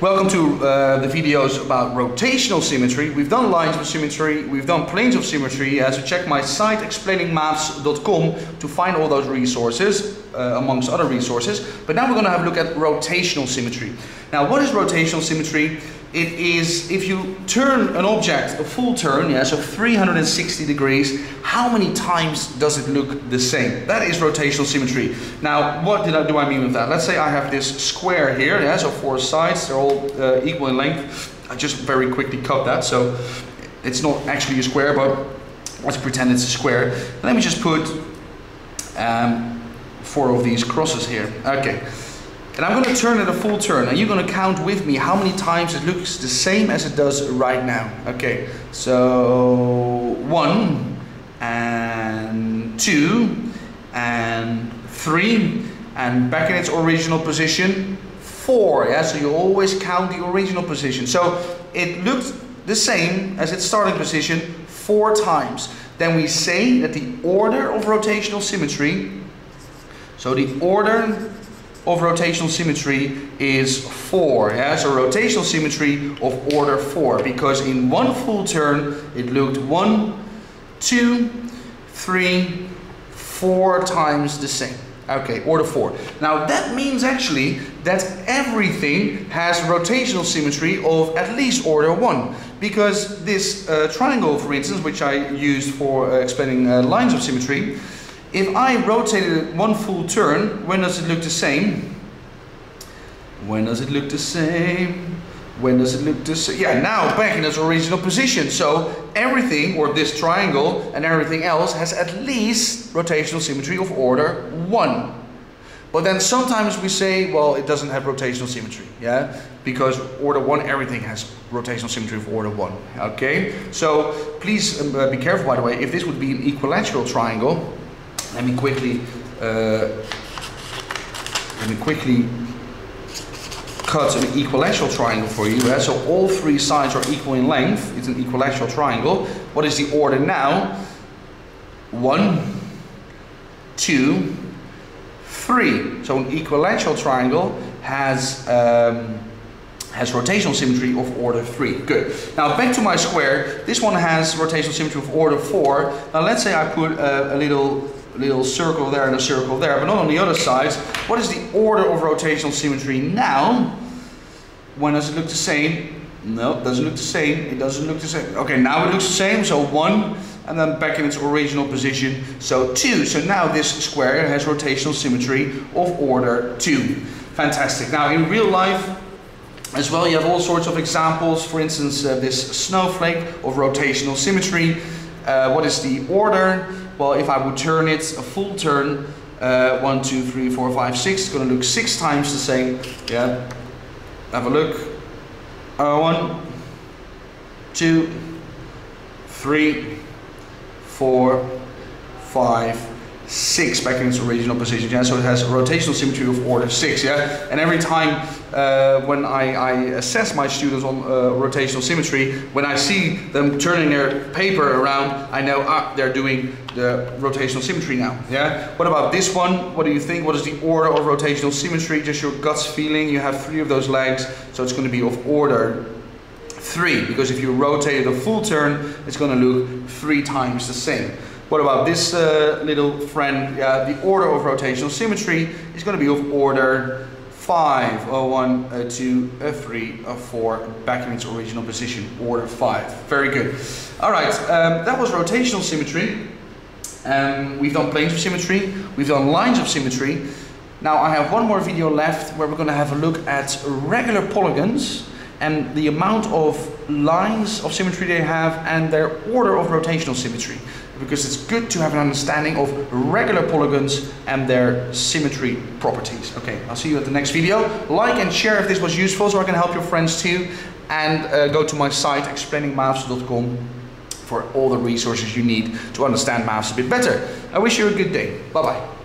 Welcome to uh, the videos about rotational symmetry. We've done lines of symmetry, we've done planes of symmetry, uh, so check my site explainingmaths.com to find all those resources, uh, amongst other resources. But now we're going to have a look at rotational symmetry. Now what is rotational symmetry? It is if you turn an object a full turn, yeah, so 360 degrees, how many times does it look the same? That is rotational symmetry. Now, what did I, do I mean with that? Let's say I have this square here, yeah, so four sides, they're all uh, equal in length. I just very quickly cut that, so it's not actually a square, but let's pretend it's a square. Let me just put um, four of these crosses here. Okay. And I'm going to turn it a full turn and you're going to count with me how many times it looks the same as it does right now. Okay, so one and two and three and back in its original position four. Yeah, so you always count the original position. So it looked the same as its starting position four times. Then we say that the order of rotational symmetry, so the order of rotational symmetry is 4. Yeah? So rotational symmetry of order 4 because in one full turn it looked one, two, three, four times the same. Okay, order 4. Now that means actually that everything has rotational symmetry of at least order 1 because this uh, triangle for instance which I used for uh, explaining uh, lines of symmetry if I rotated it one full turn, when does it look the same? When does it look the same? When does it look the same? Yeah, now back in its original position. So everything, or this triangle and everything else, has at least rotational symmetry of order 1. But then sometimes we say, well, it doesn't have rotational symmetry, yeah? Because order 1, everything has rotational symmetry of order 1, okay? So please um, uh, be careful, by the way, if this would be an equilateral triangle, let me quickly uh, let me quickly cut an equilateral triangle for you. Eh? So all three sides are equal in length. It's an equilateral triangle. What is the order now? One, two, three. So an equilateral triangle has um, has rotational symmetry of order 3. Good. Now back to my square. This one has rotational symmetry of order 4. Now let's say I put a, a little little circle there and a circle there, but not on the other sides. What is the order of rotational symmetry now? When does it look the same? No, it doesn't look the same. It doesn't look the same. Okay, now it looks the same. So one, and then back in its original position. So two. So now this square has rotational symmetry of order two. Fantastic. Now in real life, as well, you have all sorts of examples. For instance, uh, this snowflake of rotational symmetry. Uh, what is the order? Well, if I would turn it a full turn, uh, one, two, three, four, five, six, it's going to look six times the same. Yeah. Have a look. Uh, one, two, three, four, five, six back in its original position. Yeah, so it has a rotational symmetry of order six. Yeah, and every time uh, when I, I, assess my students on uh, rotational symmetry, when I see them turning their paper around, I know ah they're doing the rotational symmetry now. Yeah. What about this one? What do you think? What is the order of rotational symmetry? Just your guts feeling. You have three of those legs, so it's going to be of order three because if you rotate it a full turn, it's going to look three times the same. What about this uh, little friend? Yeah, the order of rotational symmetry is going to be of order 5, a 1, a 2, a 3, a 4, back in its original position, order 5. Very good. Alright, um, that was rotational symmetry. Um, we've done planes of symmetry, we've done lines of symmetry. Now I have one more video left where we're going to have a look at regular polygons and the amount of lines of symmetry they have and their order of rotational symmetry because it's good to have an understanding of regular polygons and their symmetry properties. Okay, I'll see you at the next video. Like and share if this was useful so I can help your friends too. And uh, go to my site explainingmaths.com for all the resources you need to understand maths a bit better. I wish you a good day. Bye bye.